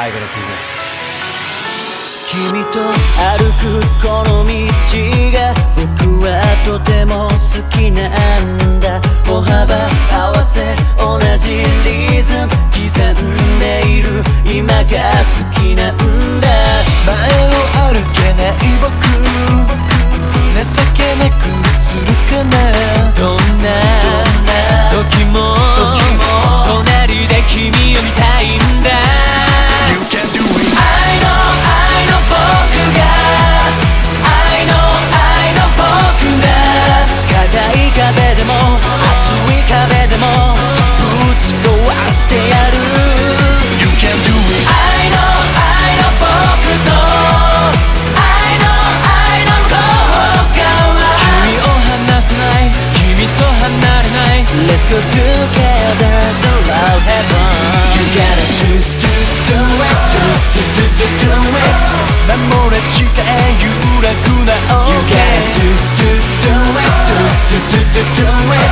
I gotta do it. 君と歩くこの道が僕はとても好きなんだ。歩幅合わせ同じリズム刻んでいる今が好き。守れ誓え揺らぐな You gotta do do do it do do do do do it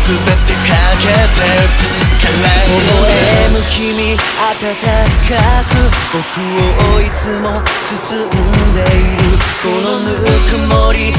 全てかけてぶつから微笑む君温かく僕をいつも包んでいるこのぬくもり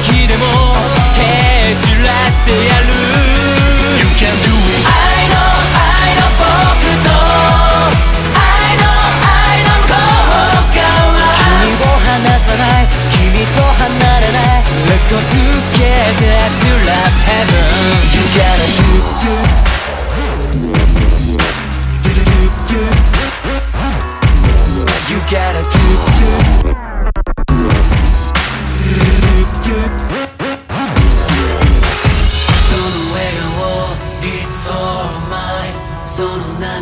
敵でも蹴散らしてやる。どんな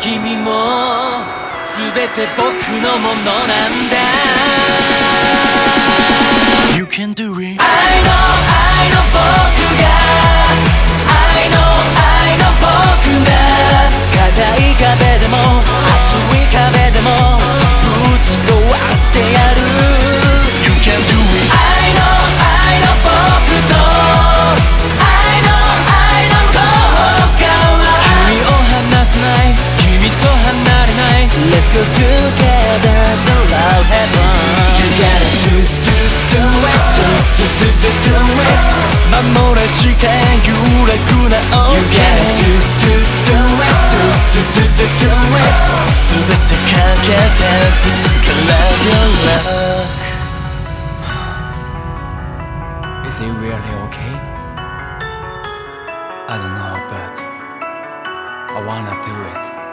君も全て僕のものなんだ。Let's go together to love heaven You gotta do do do it do do do do do it 守れ誓え揺らぐな You gotta OK do do do it do do do do do it 全てかけてぶつから Your love Is it really okay? I don't know but I wanna do it